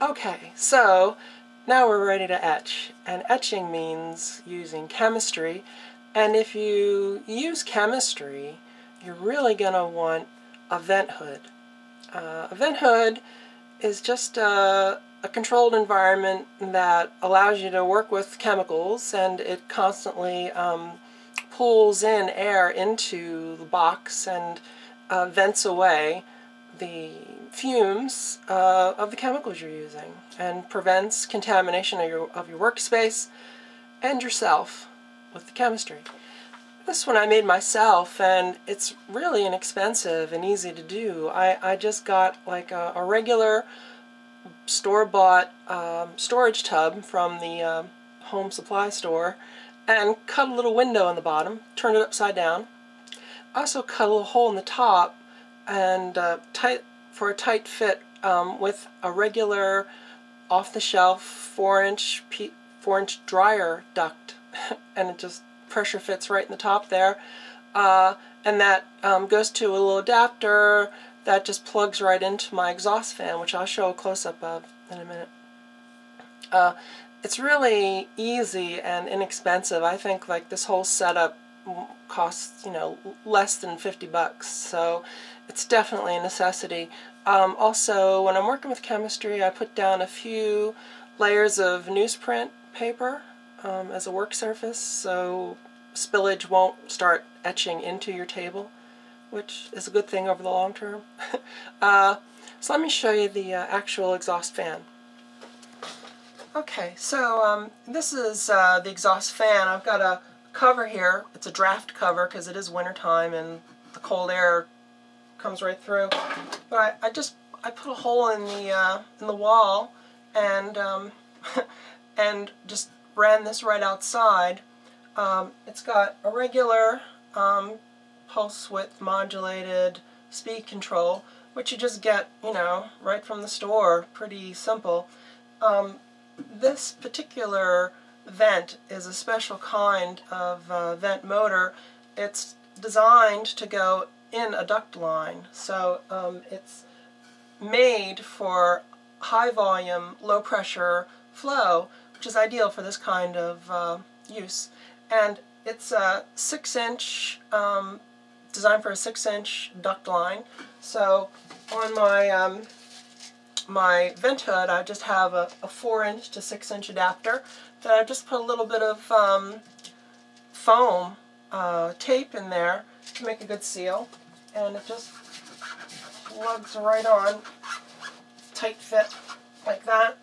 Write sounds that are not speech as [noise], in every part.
Okay, so now we're ready to etch. And etching means using chemistry. And if you use chemistry, you're really going to want a vent hood. Uh, a vent hood is just a, a controlled environment that allows you to work with chemicals and it constantly um, pulls in air into the box and uh, vents away the fumes uh, of the chemicals you're using and prevents contamination of your, of your workspace and yourself with the chemistry. This one I made myself and it's really inexpensive and easy to do. I, I just got like a, a regular store-bought um, storage tub from the uh, home supply store and cut a little window in the bottom, turned it upside down. Also cut a little hole in the top and uh, tight for a tight fit um, with a regular off-the-shelf four-inch four-inch dryer duct, [laughs] and it just pressure fits right in the top there. Uh, and that um, goes to a little adapter that just plugs right into my exhaust fan, which I'll show a close-up of in a minute. Uh, it's really easy and inexpensive. I think like this whole setup costs you know less than 50 bucks so it's definitely a necessity. Um, also when I'm working with chemistry I put down a few layers of newsprint paper um, as a work surface so spillage won't start etching into your table which is a good thing over the long term. [laughs] Uh, so let me show you the uh, actual exhaust fan. Okay so um, this is uh, the exhaust fan. I've got a cover here, it's a draft cover because it is wintertime and the cold air comes right through. But I, just I put a hole in the uh, in the wall and um, [laughs] and just ran this right outside. Um, it's got a regular um, pulse width modulated speed control, which you just get, you know, right from the store. Pretty simple. Um, this particular vent is a special kind of uh, vent motor. It's designed to go in a duct line, so um, it's made for high volume, low pressure flow, which is ideal for this kind of uh, use. And it's a 6 inch, um, designed for a 6 inch duct line. So on my um, my vent hood, I just have a, a 4 inch to 6 inch adapter that I just put a little bit of um, foam uh, tape in there to make a good seal. And it just plugs right on, tight fit like that.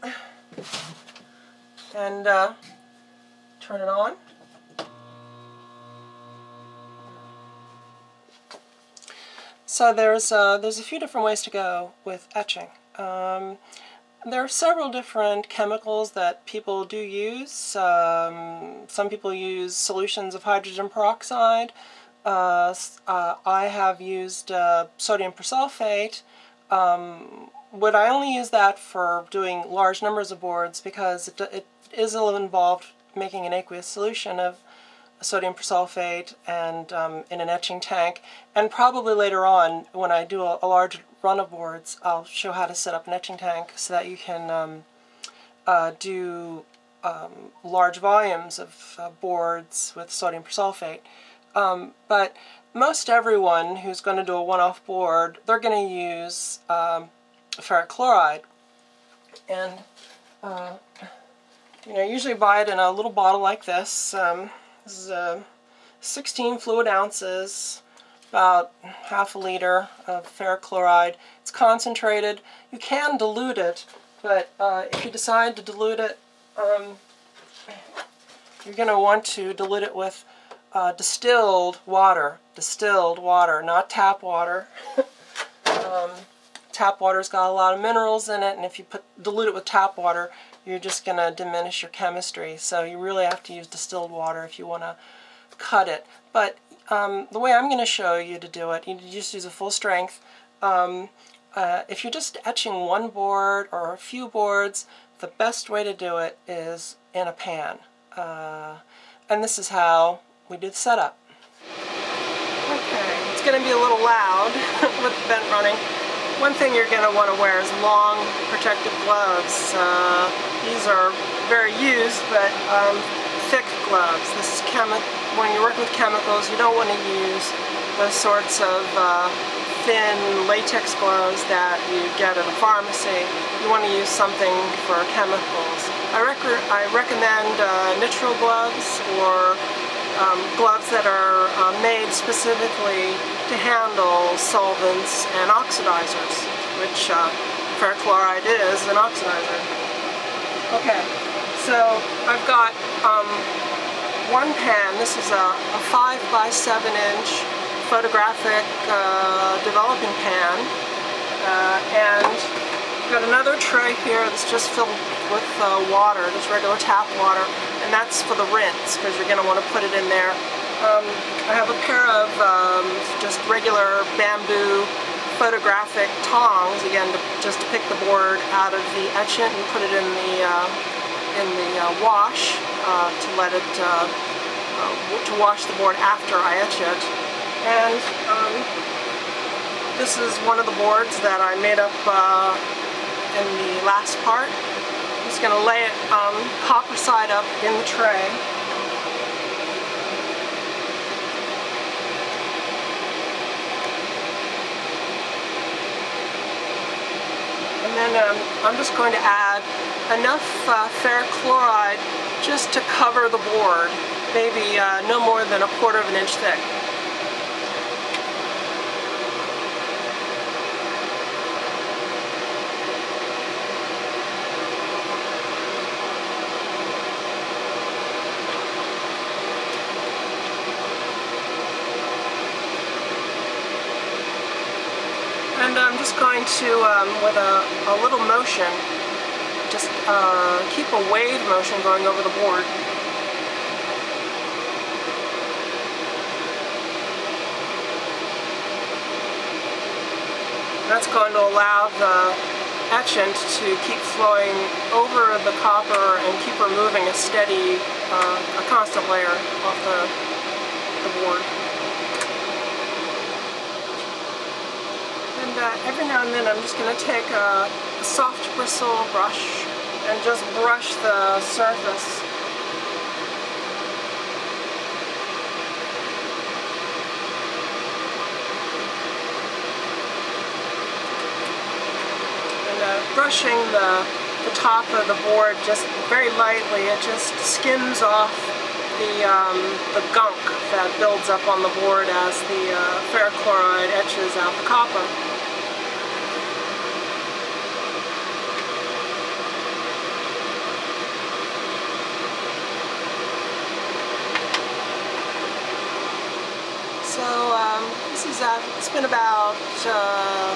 And uh, turn it on. So there's uh, there's a few different ways to go with etching. Um, there are several different chemicals that people do use. Um, some people use solutions of hydrogen peroxide. Uh, uh, I have used uh, sodium persulfate. Um, would I only use that for doing large numbers of boards because it, it is involved making an aqueous solution of sodium persulfate and um, in an etching tank and probably later on when I do a, a large run of boards, I'll show how to set up an etching tank so that you can um, uh, do um, large volumes of uh, boards with sodium persulfate. Um, but most everyone who's going to do a one-off board, they're going to use um, ferric chloride. And uh, you know, usually buy it in a little bottle like this. Um, this is uh, 16 fluid ounces about half a liter of ferric chloride. It's concentrated. You can dilute it, but uh, if you decide to dilute it, um, you're going to want to dilute it with uh, distilled water. Distilled water, not tap water. [laughs] um, tap water's got a lot of minerals in it, and if you put dilute it with tap water, you're just going to diminish your chemistry. So you really have to use distilled water if you want to cut it. But um, the way I'm going to show you to do it, you just use a full strength. Um, uh, if you're just etching one board or a few boards, the best way to do it is in a pan. Uh, and this is how we do the setup. Okay, it's going to be a little loud [laughs] with the vent running. one thing you're going to want to wear is long protective gloves. Uh, these are very used, but um, thick gloves. This is chemi when you work with chemicals, you don't want to use those sorts of uh, thin latex gloves that you get at a pharmacy. You want to use something for chemicals. I, rec I recommend uh, nitrile gloves or um, gloves that are uh, made specifically to handle solvents and oxidizers, which uh, ferric chloride is an oxidizer. Okay, so I've got um, one pan. This is a, a 5 by 7 inch photographic uh, developing pan. Uh, and got another tray here that's just filled with uh, water, just regular tap water, and that's for the rinse because you're going to want to put it in there um, I have a pair of um, just regular bamboo photographic tongs, again, to, just to pick the board out of the etchant and put it in the uh, in the uh, wash uh, to let it uh, uh, to wash the board after I etch it. And um, this is one of the boards that I made up uh, in the last part. I'm just going to lay it um, copper side up in the tray. and then um, I'm just going to add enough uh, ferric chloride just to cover the board, maybe uh, no more than a quarter of an inch thick. And I'm just going to, um, with a, a, little motion, just uh, keep a wave motion going over the board. That's going to allow the etchant to keep flowing over the copper and keep removing a steady, uh, a constant layer off the, the board. Uh, every now and then I'm just going to take a, a soft bristle brush and just brush the surface. And uh, brushing the, the top of the board just very lightly, it just skims off the, um, the gunk that builds up on the board as the uh, ferric chloride etches out the copper. It's been about uh,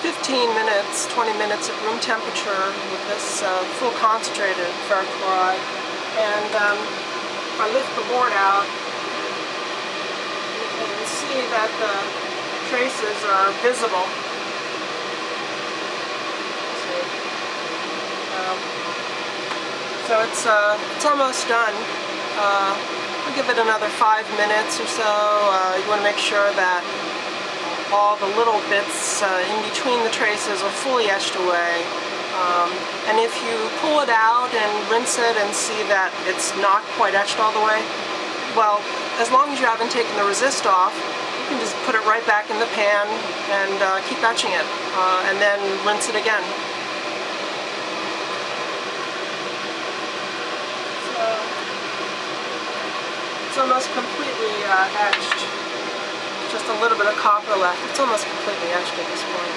15 minutes, 20 minutes at room temperature with this uh, full concentrated ferric chloride. And um, if I lift the board out, you can see that the traces are visible. Um, so it's uh, it's almost done. Uh, Give it another five minutes or so. Uh, you want to make sure that all the little bits uh, in between the traces are fully etched away. Um, and if you pull it out and rinse it and see that it's not quite etched all the way, well, as long as you haven't taken the resist off, you can just put it right back in the pan and uh, keep etching it, uh, and then rinse it again. It's almost completely uh, etched. Just a little bit of copper left. It's almost completely etched at this point.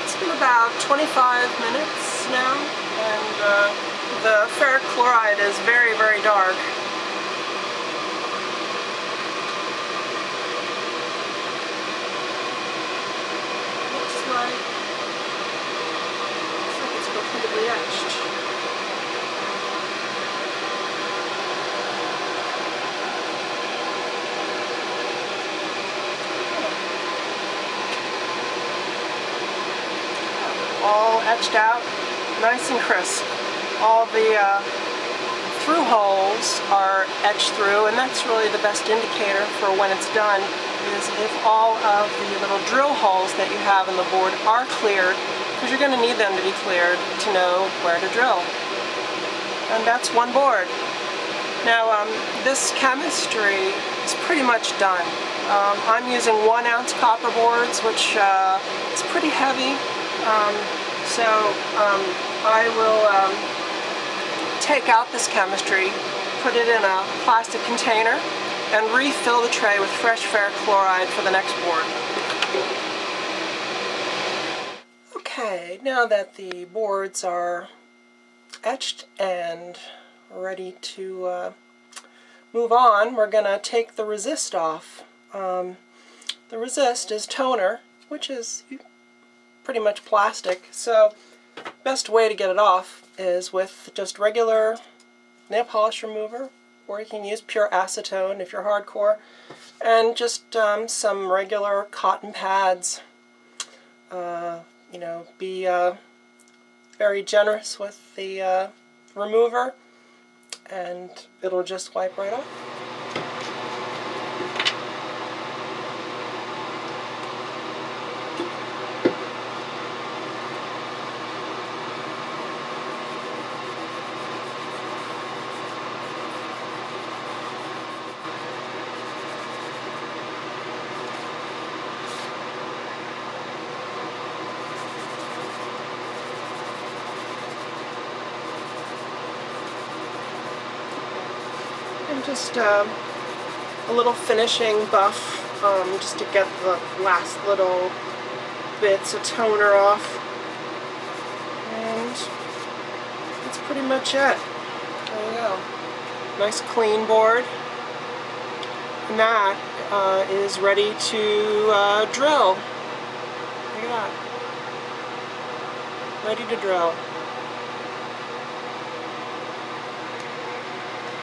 It's been about 25 minutes now, and uh, the ferric chloride is very, very dark. Looks like, looks like it's completely etched. All etched out nice and crisp. All the uh, through holes are etched through and that's really the best indicator for when it's done. is if all of the little drill holes that you have in the board are cleared, because you're going to need them to be cleared to know where to drill. And that's one board. Now um, this chemistry is pretty much done. Um, I'm using one ounce copper boards, which uh, is pretty heavy. Um, so um, I will um, take out this chemistry, put it in a plastic container, and refill the tray with fresh ferric chloride for the next board. Okay, now that the boards are etched and ready to uh, move on, we're going to take the resist off. Um, the resist is toner, which is pretty much plastic, so best way to get it off is with just regular nail polish remover, or you can use pure acetone if you're hardcore, and just um, some regular cotton pads. Uh, you know, be uh, very generous with the uh, remover and it'll just wipe right off. and just um, a little finishing buff um, just to get the last little bits of toner off. And that's pretty much it. There you go. Nice clean board. And that uh, is ready to uh, drill. Look at that. Ready to drill